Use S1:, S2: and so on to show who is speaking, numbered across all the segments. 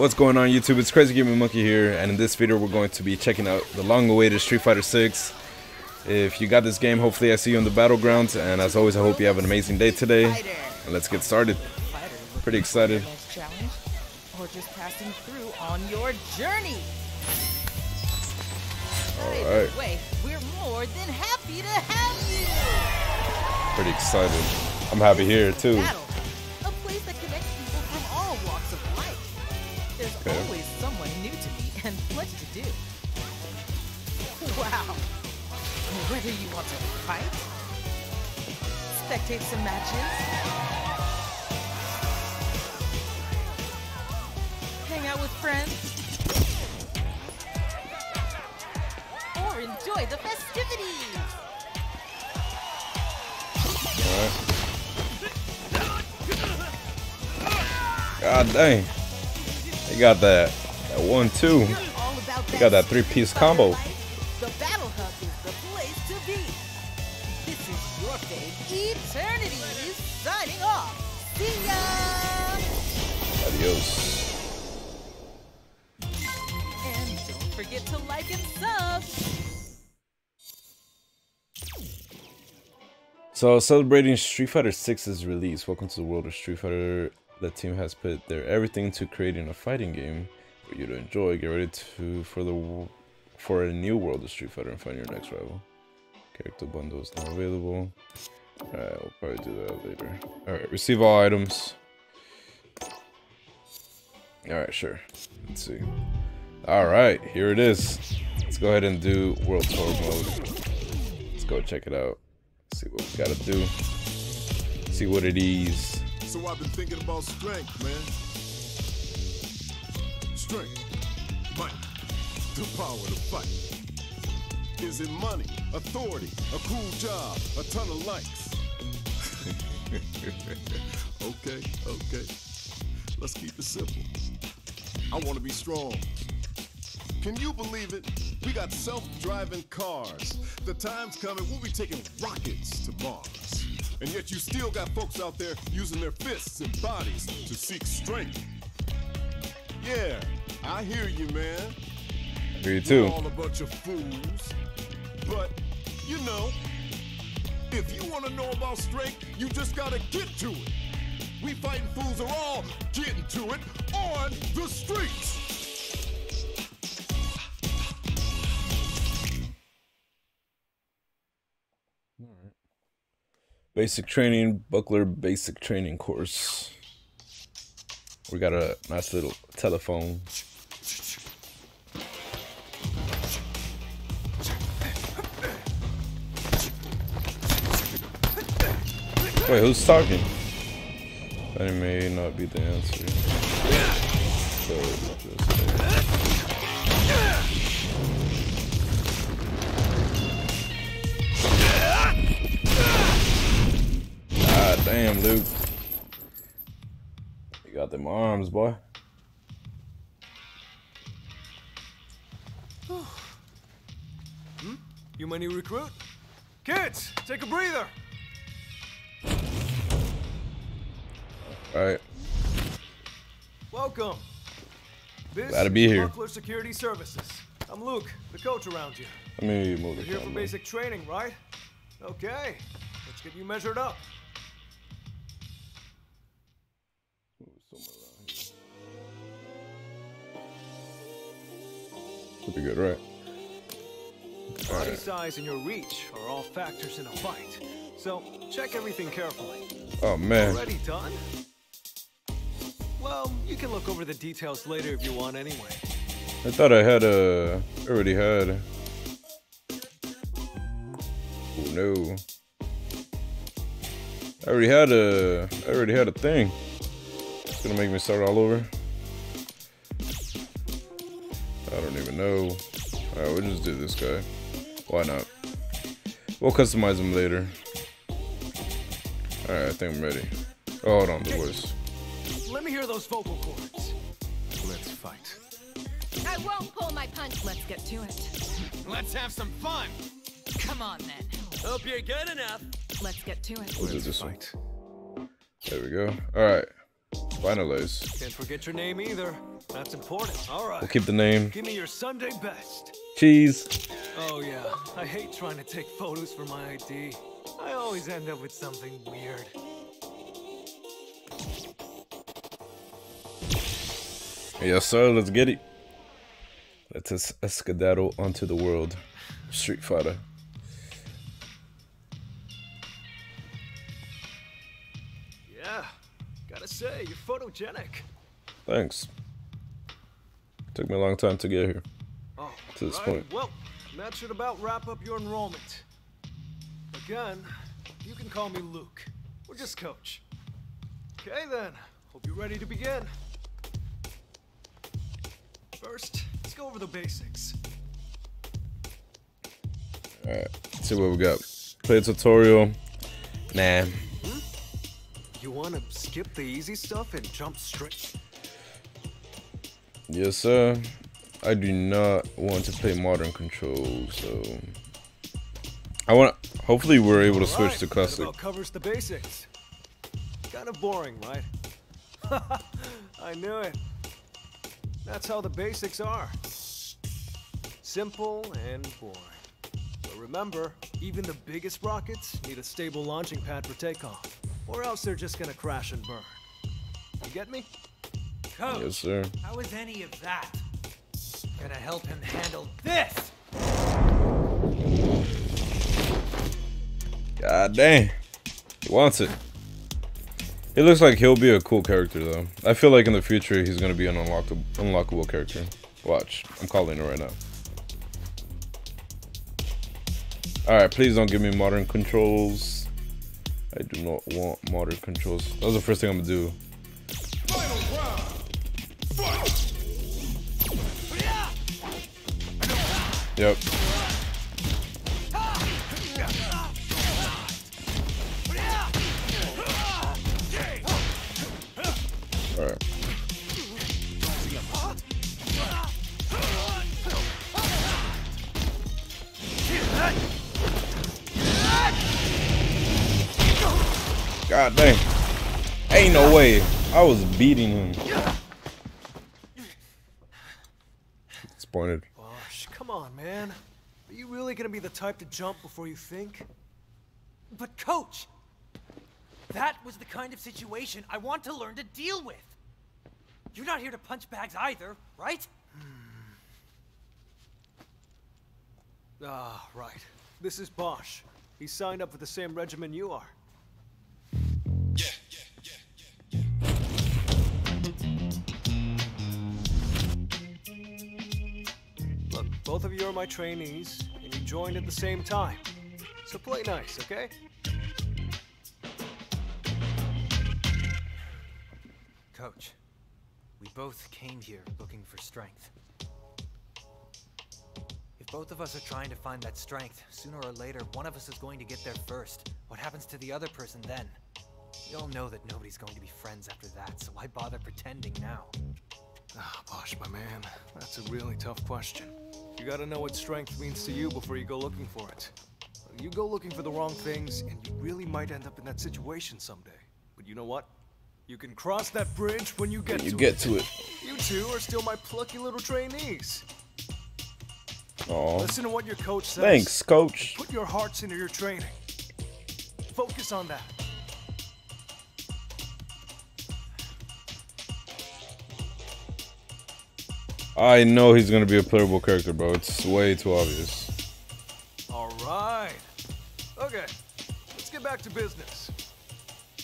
S1: What's going on YouTube? It's Crazy Gaming Monkey here, and in this video we're going to be checking out the long-awaited Street Fighter 6. If you got this game, hopefully I see you on the battlegrounds, and as always I hope you have an amazing day today. And let's get started. Pretty excited.
S2: Or just passing through on your journey.
S1: Alright,
S2: we're more than happy to have you.
S1: pretty excited. I'm happy here too.
S2: There's
S1: Okay.
S2: always someone new to meet and plenty to do. Wow. Whether you want to fight, spectate some matches, hang out with friends, or enjoy the festivities.
S1: God dang. Got that, that one two. They got that three-piece combo.
S2: The Battle Hub is the place to be. This is your fave, Eternity, signing off. See ya!
S1: Adios.
S2: And don't forget to like and sub.
S1: So, celebrating Street Fighter 6's release, welcome to the world of Street Fighter. The team has put their everything to creating a fighting game for you to enjoy. Get ready to for the for a new world of Street Fighter and find your next rival. Character bundles now available. Alright, we'll probably do that later. Alright, receive all items. Alright, sure. Let's see. Alright, here it is. Let's go ahead and do World Tour mode. Let's go check it out. See what we gotta do. See what it is.
S3: So I've been thinking about strength, man. Strength, might, the power to fight. Is it money, authority, a cool job, a ton of likes? okay, okay. Let's keep it simple. I want to be strong. Can you believe it? We got self-driving cars. The time's coming, we'll be taking rockets to Mars. And yet you still got folks out there using their fists and bodies to seek strength. Yeah, I hear you, man.
S1: Here you
S3: We're
S1: too.
S3: all a bunch of fools. But, you know, if you want to know about strength, you just gotta get to it. We fighting fools are all getting to it on the streets.
S1: Basic training, Buckler basic training course. We got a nice little telephone. Wait, who's talking? That may not be the answer. Damn, Luke. You got them arms, boy. hmm?
S4: You my new recruit? Kids, take a breather.
S1: Alright.
S4: Welcome. This
S1: Glad to be
S4: is
S1: here.
S4: Buckler Security Services. I'm Luke, the coach around you.
S1: Let me move
S4: You're here for basic training, right? Okay, let's get you measured up.
S1: Should be good, right?
S4: Body size and your reach are all factors in a fight. So check everything carefully.
S1: Oh man.
S4: Already done? Well, you can look over the details later if you want anyway.
S1: I thought I had a. already had. Oh no. I already had a. I already had a thing. It's gonna make me start all over. I don't even know. Alright, we'll just do this guy. Why not? We'll customize him later. Alright, I think I'm ready. Oh, hold on, the voice.
S4: Let me hear those vocal cords. Let's fight.
S5: I won't pull my punch. Let's get to it.
S4: Let's have some fun.
S5: Come on then.
S4: Hope you're good enough.
S5: Let's get to it.
S1: We'll do
S4: Let's
S1: one.
S4: fight.
S1: There we go. Alright. Finalize.
S4: Can't forget your name either. That's important. All right.
S1: We'll keep the name.
S4: Give me your Sunday best.
S1: Cheese.
S4: Oh yeah, I hate trying to take photos for my ID. I always end up with something weird.
S1: Yes, sir. Let's get it. Let us escadaddle onto the world. Street Fighter.
S4: Say, you're photogenic.
S1: Thanks. Took me a long time to get here.
S4: Oh,
S1: To this
S4: right.
S1: point.
S4: Well, that should about wrap up your enrollment. Again, you can call me Luke, or just Coach. Okay then, hope you're ready to begin. First, let's go over the basics.
S1: Alright, let's see what we got. Play a tutorial. Nah.
S4: You wanna skip the easy stuff and jump straight?
S1: Yes, sir. I do not want to play modern controls, so I want. Hopefully, we're able to switch
S4: Alright,
S1: to
S4: that
S1: classic.
S4: about covers the basics. Kind of boring, right? I knew it. That's how the basics are. Simple and boring. But remember, even the biggest rockets need a stable launching pad for takeoff, or else they're just gonna crash and burn. You get me?
S6: Coach,
S1: Yes, sir.
S6: how is any of that gonna help him handle this?
S1: God dang, he wants it. It looks like he'll be a cool character, though. I feel like in the future he's gonna be an unlockable, unlockable character. Watch, I'm calling it right now. All right, please don't give me modern controls. I do not want modern controls. That was the first thing I'm gonna do. Yep. God dang. Ain't no way. I was beating him. Disappointed.
S4: Bosch, come on, man. Are you really gonna be the type to jump before you think?
S6: But coach, that was the kind of situation I want to learn to deal with. You're not here to punch bags either, right?
S4: Ah, right. This is Bosch. He signed up for the same regimen you are. Both of you are my trainees, and you joined at the same time. So play nice, okay?
S6: Coach, we both came here looking for strength. If both of us are trying to find that strength, sooner or later, one of us is going to get there first. What happens to the other person then? We all know that nobody's going to be friends after that, so why bother pretending now?
S4: Ah, Bosch, my man, that's a really tough question. You gotta know what strength means to you before you go looking for it. You go looking for the wrong things, and you really might end up in that situation someday. But you know what? You can cross that bridge when you get
S1: You
S4: to
S1: get
S4: it.
S1: to it.
S4: You two are still my plucky little trainees.
S1: Aw.
S4: Listen to what your coach says.
S1: Thanks, coach.
S4: Put your hearts into your training. Focus on that.
S1: I know he's gonna be a playable character, bro. It's way too obvious.
S4: All right. Okay, let's get back to business.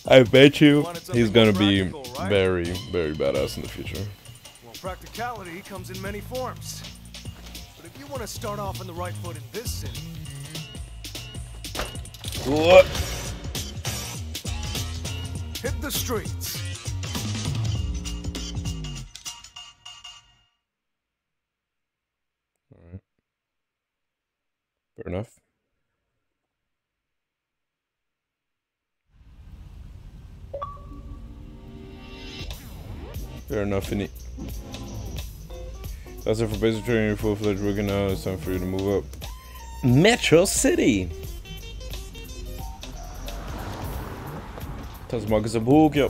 S1: I bet you he's gonna be
S4: right?
S1: very, very badass in the future.
S4: Well, practicality comes in many forms. But if you want to start off on the right foot in this city,
S1: What?
S4: hit the streets.
S1: Fair enough. Fair enough, Finny. That's it for basic training. Full fledged working now. It's time for you to move up. Metro City. Tas magas a ja.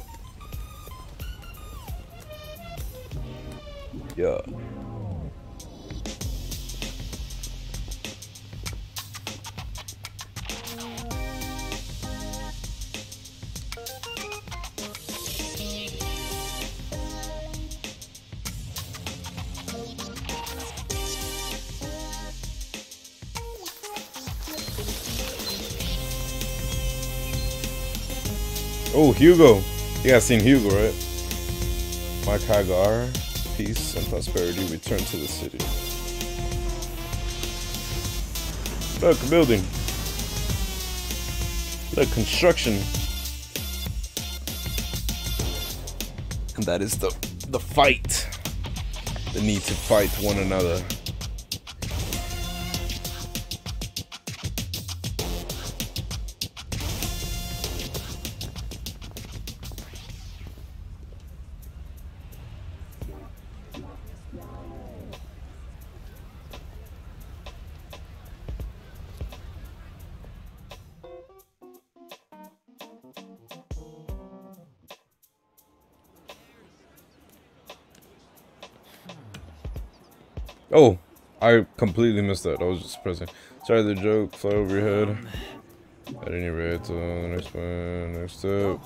S1: Hugo. You guys seen Hugo, right? Mike Haggar, peace and prosperity return to the city. Look, building. Look, construction. And that is the the fight. The need to fight one another. I completely missed that. I was just pressing. Sorry, the joke fly over your head. At any rate, uh, the next one, next up.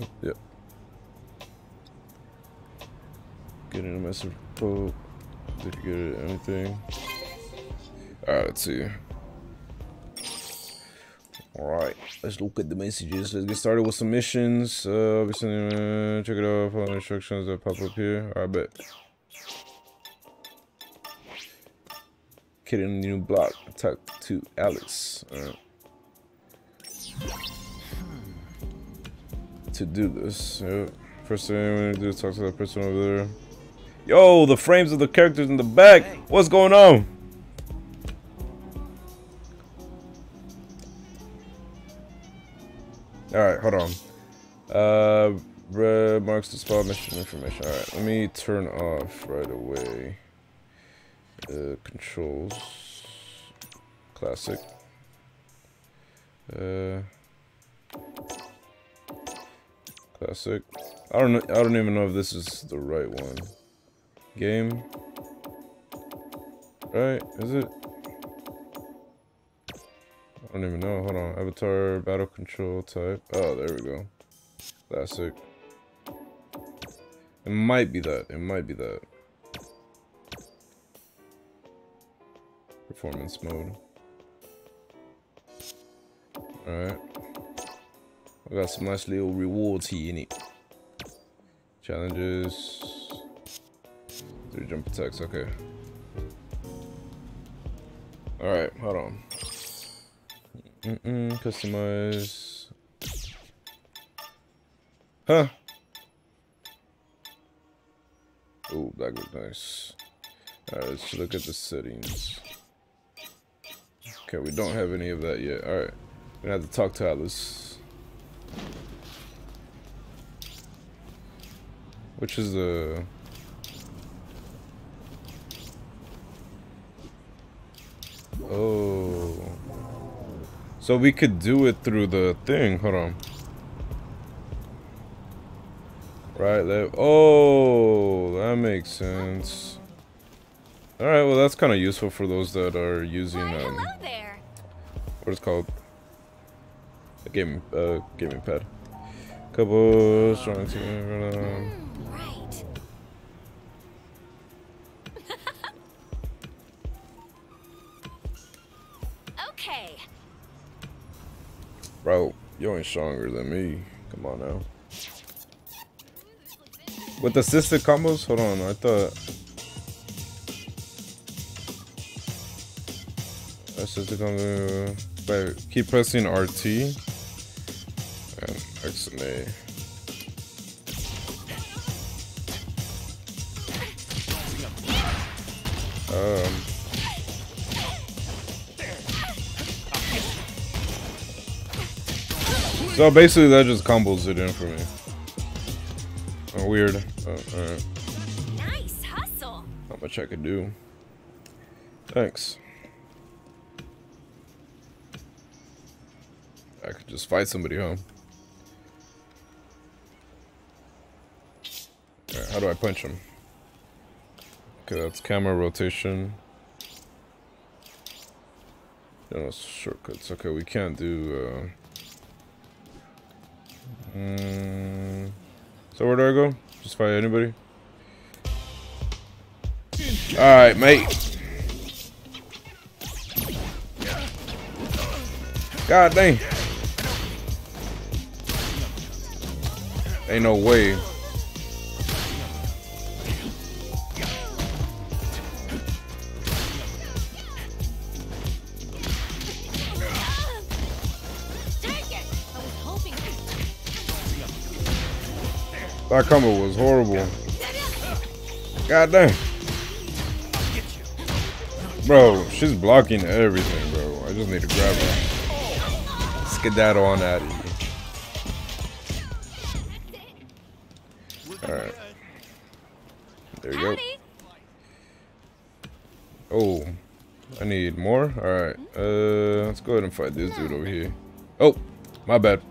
S1: Oh, yeah. Getting a message. Did you get anything? Alright, let's see. Alright, let's look at the messages. Let's get started with some missions. Uh, obviously, uh, check it out. Follow the instructions that pop up here. Alright, bet. Kid in a new block. Talk to Alice. Alright. To do this. Yep. First thing we need to do is talk to that person over there. Yo, the frames of the characters in the back. What's going on? Alright, hold on. Uh, red marks the spot mission information. Alright, let me turn off right away. Uh, controls. Classic. Uh, classic. I don't know. I don't even know if this is the right one. Game. Right? Is it? I don't even know. Hold on. Avatar, battle control type. Oh, there we go. Classic. It might be that. It might be that. Performance mode. Alright. I got some nice little rewards here in it. Challenges. Three jump attacks. Okay. Alright, hold on. Mm-mm, customize. Huh. Oh, that looks nice. Alright, let's look at the settings. Okay, we don't have any of that yet. Alright. We're gonna have to talk to Alice. Which is the... Oh. So we could do it through the thing. Hold on. Right, left. Oh, that makes sense. Alright, well that's kind of useful for those that are using,
S5: Why,
S1: um,
S5: hello there.
S1: what is called? A gaming, uh, gaming pad. Couple strong team. Stronger than me. Come on now. With assisted combos? Hold on, I thought... Assisted combo... But keep pressing RT. And X and A. Um... So basically that just combos it in for me. Oh, weird. Oh, alright.
S5: Nice hustle.
S1: Not much I could do. Thanks. I could just fight somebody, huh? Alright, how do I punch him? Okay, that's camera rotation. No shortcuts. Okay, we can't do. Uh... Mm... So where do I go? Just fight anybody? Alright, mate. God dang. Ain't no way. That combo was horrible. God damn. Bro, she's blocking everything, bro. I just need to grab her. Skedaddle on out of here. Alright. There you go. Oh. I need more? Alright. Uh, let's go ahead and fight this dude over here. Oh, my bad.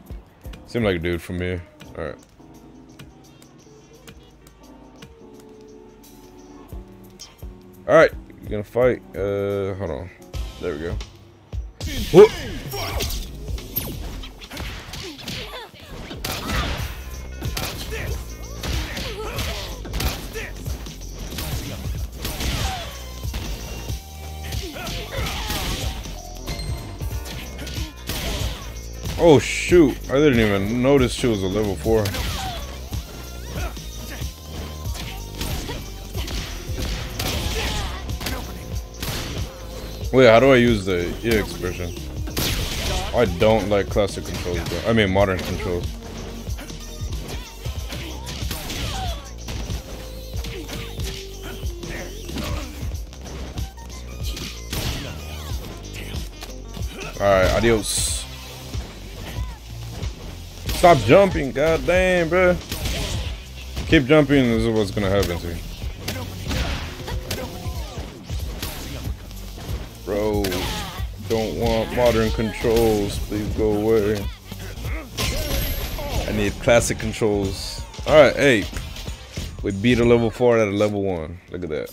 S1: Seemed like a dude from here. Alright. Alright, you're gonna fight. Uh, hold on. There we go. Whoop. Oh shoot, I didn't even notice she was a level 4. Wait, how do I use the E expression? I don't like classic controls, bro. I mean modern controls. Alright, adios. Stop jumping, god damn, bro. Keep jumping, this is what's gonna happen to you. Bro, don't want modern controls. Please go away. I need classic controls. Alright, hey. We beat a level 4 at a level 1. Look at that.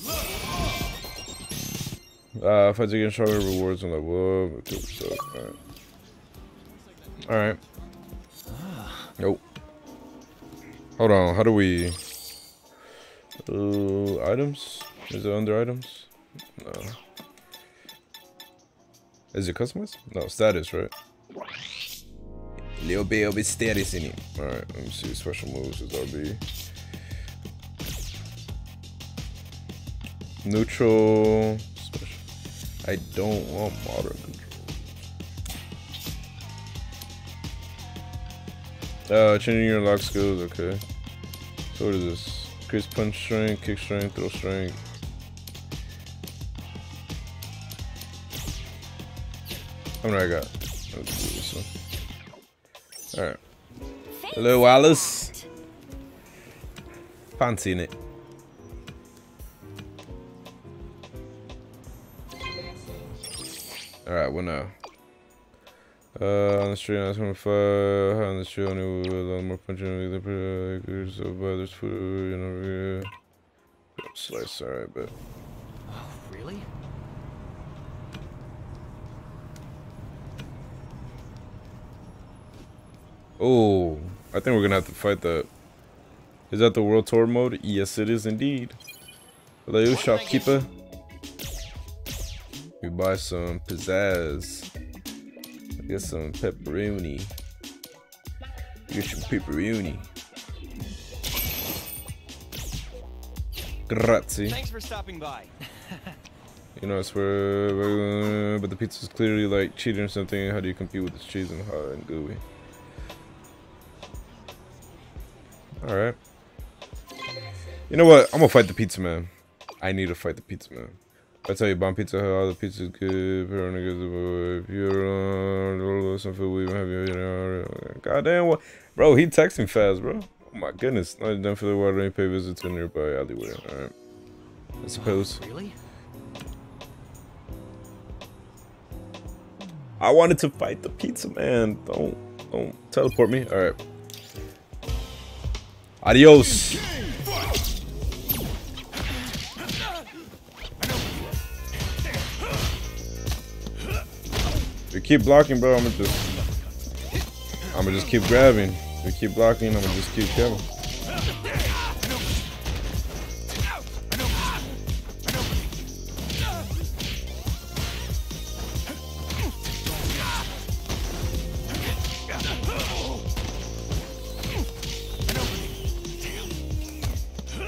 S1: Uh, fights against stronger rewards and level up. Cool stuff. Alright. Alright. Nope. Hold on, how do we... Uh, items? Is it under items? No. Is it customized? No, status, right? Little bit of its status in it. Alright, let me see. Special moves is RB. Neutral. Special. I don't want modern control. Uh, changing your lock skills, okay. So what is this? Increase punch strength, kick strength, throw strength. How many I got? Alright. Hello, Alice. Fancy in it. Alright, what now? Uh, on the street, I was gonna. On the street, I knew a lot more punching. So bad. There's food, you know. Slice, alright, but.
S6: Oh, really?
S1: Oh, I think we're gonna have to fight that. Is that the World Tour mode? Yes, it is indeed. Hello, shopkeeper. We buy some pizzazz. Get some pepperoni. Get some pepperoni. Grazie.
S7: Thanks for stopping by.
S1: You know, I swear, but the pizza's clearly like cheating or something. How do you compete with this cheese and hot and gooey? Alright. You know what? I'm gonna fight the pizza man. I need to fight the pizza man. I tell you, bomb pizza, all the pizza's good. Pepperoni good. If you're uh, some food, we even have you. Goddamn, what? Bro, he texting fast, bro. Oh my goodness. Not done for the water. Any pay visit to nearby alleyway. Alright. I suppose.
S6: Really?
S1: I wanted to fight the pizza man. Don't don't teleport me. All right. Adios. You keep blocking, bro. I'ma just, I'ma just keep grabbing. You keep blocking. I'ma just keep killing.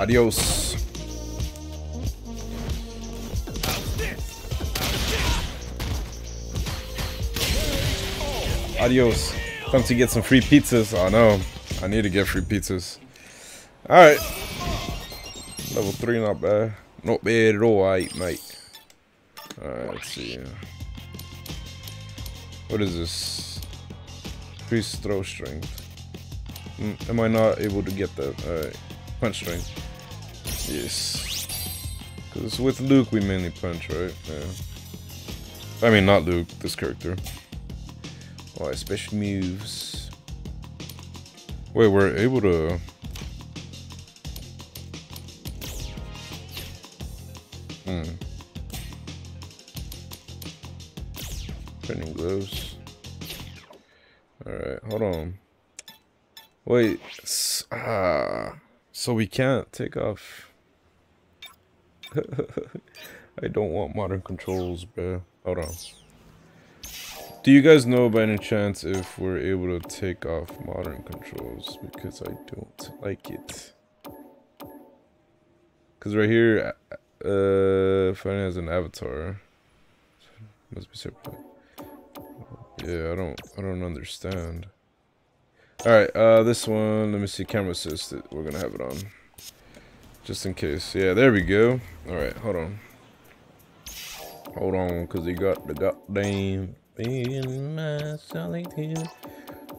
S1: Adios. Adios. Come to get some free pizzas. Oh no, I need to get free pizzas. Alright. Level 3, not bad. Not bad at all, mate. Alright, let's see. What is this? Increase throw strength. Mm, am I not able to get that? Alright. Punch strength. Yes. Because with Luke we mainly punch, right? Yeah. I mean, not Luke, this character. Why, special moves. Wait, we're able to... Hmm. Training gloves. Alright, hold on. Wait, ah, so we can't take off. I don't want modern controls, bro. Hold on. Do you guys know by any chance if we're able to take off modern controls? Because I don't like it. Because right here, uh, Fanny has an avatar. Must be separate. Yeah, I don't, I don't understand. Alright, uh, this one, let me see, camera assist, we're gonna have it on. Just in case. Yeah, there we go. Alright, hold on. Hold on, because he got the goddamn in my solitude.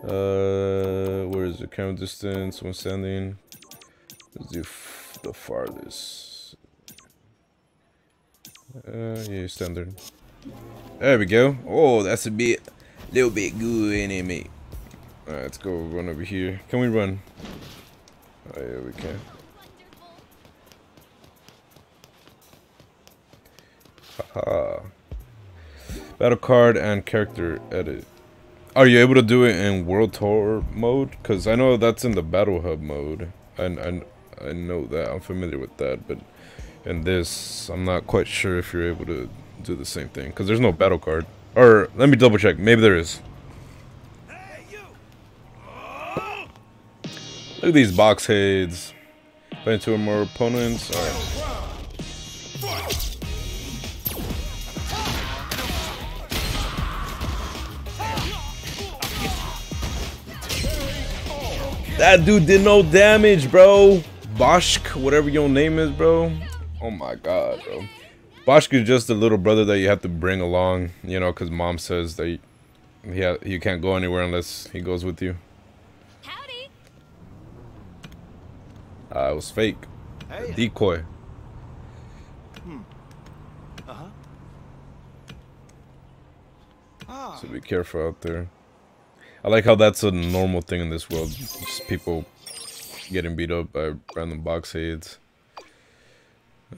S1: Uh, where is the camera distance when standing? Let's do the farthest. Uh, yeah, standard. There we go. Oh, that's a bit, little bit good in mate. Alright, let's go run over here. Can we run? Oh, yeah, we can. Haha. Battle card and character edit. Are you able to do it in World Tour mode? Because I know that's in the Battle Hub mode. And, and I know that. I'm familiar with that. But in this, I'm not quite sure if you're able to do the same thing. Because there's no battle card. Or, let me double check. Maybe there is. Look at these box heads. Playing two or more opponents. Alright. That dude did no damage, bro. Boschk, whatever your name is, bro. Oh my god, bro. Boschk is just a little brother that you have to bring along, you know, because mom says that he, ha you can't go anywhere unless he goes with you.
S5: Howdy.
S1: Uh, it was fake. A decoy.
S4: Uh-huh. Ah.
S1: So be careful out there. I like how that's a normal thing in this world. Just people getting beat up by random box heads.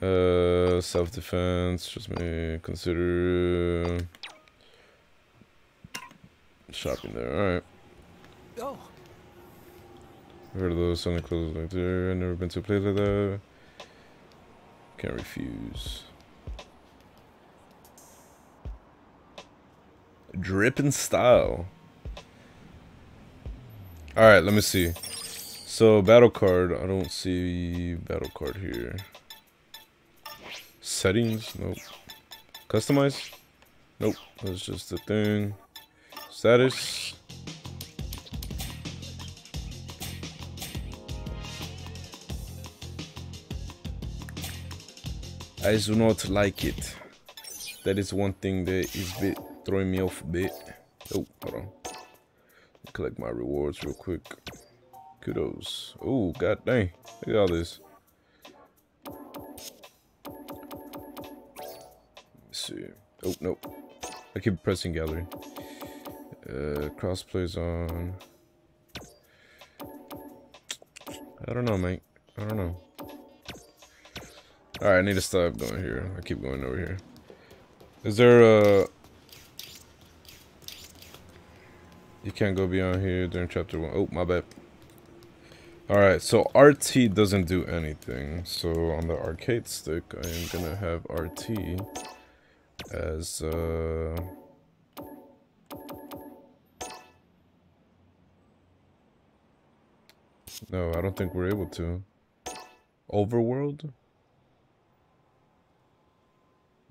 S1: Uh, self-defense. Just may consider shopping there. All right.
S4: Oh,
S1: Heard of those selling clothes like there. I've never been to a place like that. Can't refuse. Dripping style. Alright, let me see. So, battle card. I don't see battle card here. Settings? Nope. Customize? Nope. That's just the thing. Status? I do not like it. That is one thing that is bit throwing me off a bit. Oh, hold on. Collect my rewards real quick. Kudos. Oh, god dang. Look at all this. Let's see. Oh, no. I keep pressing gallery. Uh, crossplays on. I don't know, mate. I don't know. Alright, I need to stop going here. I keep going over here. Is there a... You can't go beyond here during chapter one. Oh, my bad. Alright, so RT doesn't do anything. So on the arcade stick, I am gonna have RT as uh No, I don't think we're able to. Overworld?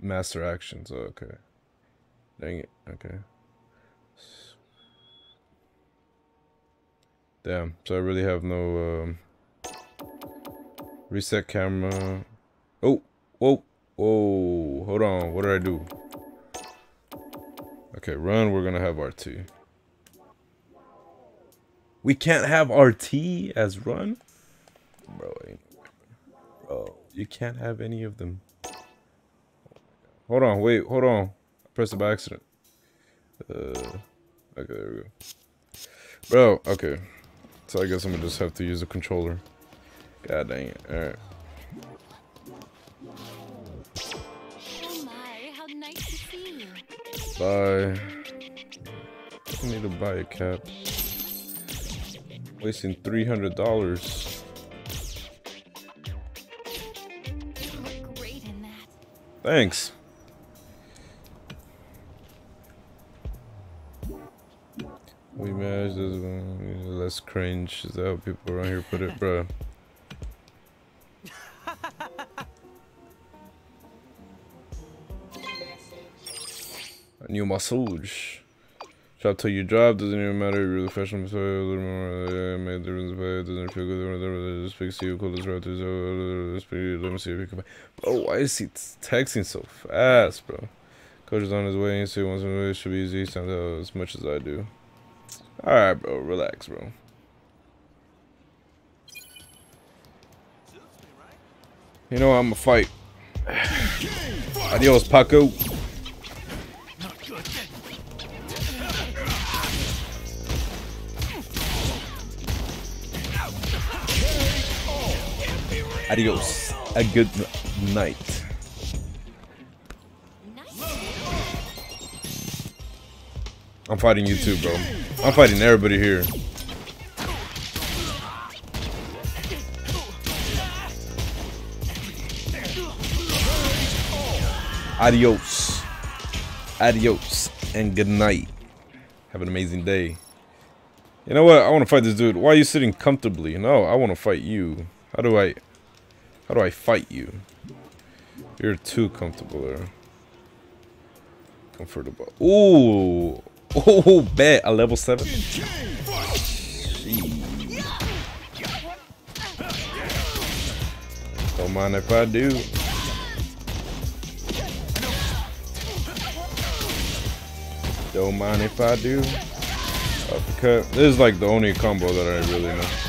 S1: Master actions, oh, okay. Dang it, okay. Damn, so I really have no, um, reset camera. Oh, whoa, whoa, hold on, what did I do? Okay, run, we're gonna have RT. We can't have RT as run? Bro, bro, you can't have any of them. Hold on, wait, hold on. I pressed it by accident. Uh, okay, there we go. Bro, okay. So I guess I'm gonna just have to use the controller. God dang it. Alright.
S5: Oh my, nice to see you.
S1: Bye. I need to buy a cap. Wasting $300.
S5: You look great in that.
S1: Thanks. We managed this one. Less cringe. Is that how people around here put it, bro. A new massage. Shop till you drop, doesn't even matter if you're the fashion so a little more uh, made the difference but it doesn't feel good speaks to you, route to so let me see if you can Bro, why is he texting so fast, bro? Coach is on his way, and see once in a way it should be easy, sounds out as much as I do. Alright, bro, relax, bro. You know, I'm a fight. Adios, Paco. Adios. A good night. I'm fighting you too, bro. I'm fighting everybody here. Adios. Adios. And good night. Have an amazing day. You know what? I want to fight this dude. Why are you sitting comfortably? No, I want to fight you. How do I... How do I fight you? You're too comfortable there. Comfortable. Ooh. Oh, bet. A level 7. Don't mind if I do. Don't mind if I do. Uppercut. This is like the only combo that I really know.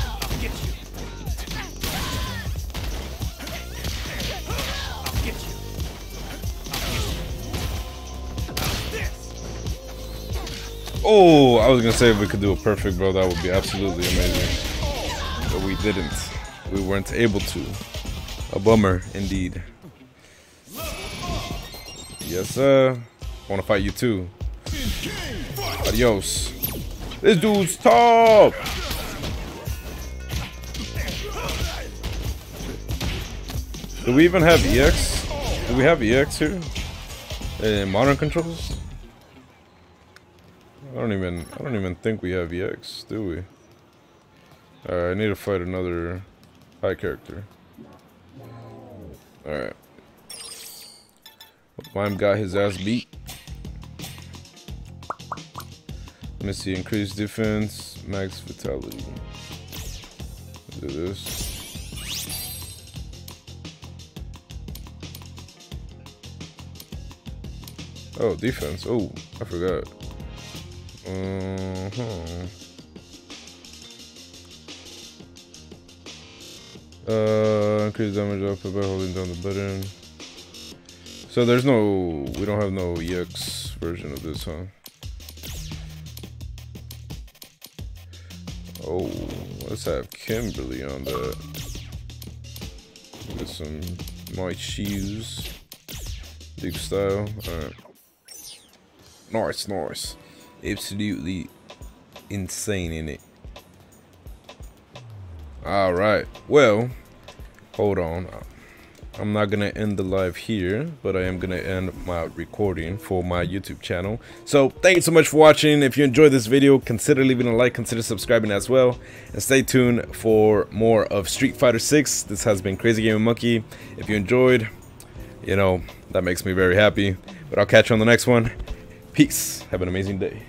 S1: Oh, I was gonna say if we could do a perfect, bro, that would be absolutely amazing. But we didn't. We weren't able to. A bummer, indeed. Yes, sir. I Wanna fight you too. Adios. This dude's tough! Do we even have EX? Do we have EX here? In modern controls? I don't even I don't even think we have EX, do we? Alright, I need to fight another high character. Alright. Mime got his ass beat. Let me see, increased defense, max vitality. Do this. Oh, defense. Oh, I forgot. Huh. Uh, increase damage output by holding down the button. So there's no, we don't have no EX version of this, huh? Oh, let's have Kimberly on that. Get some Mike shoes. Big style. Alright. Nice, nice. Absolutely insane in it. All right. Well, hold on. I'm not gonna end the live here, but I am gonna end my recording for my YouTube channel. So thank you so much for watching. If you enjoyed this video, consider leaving a like, consider subscribing as well, and stay tuned for more of Street Fighter 6. This has been Crazy Gaming Monkey. If you enjoyed, you know, that makes me very happy. But I'll catch you on the next one. Peace. Have an amazing day.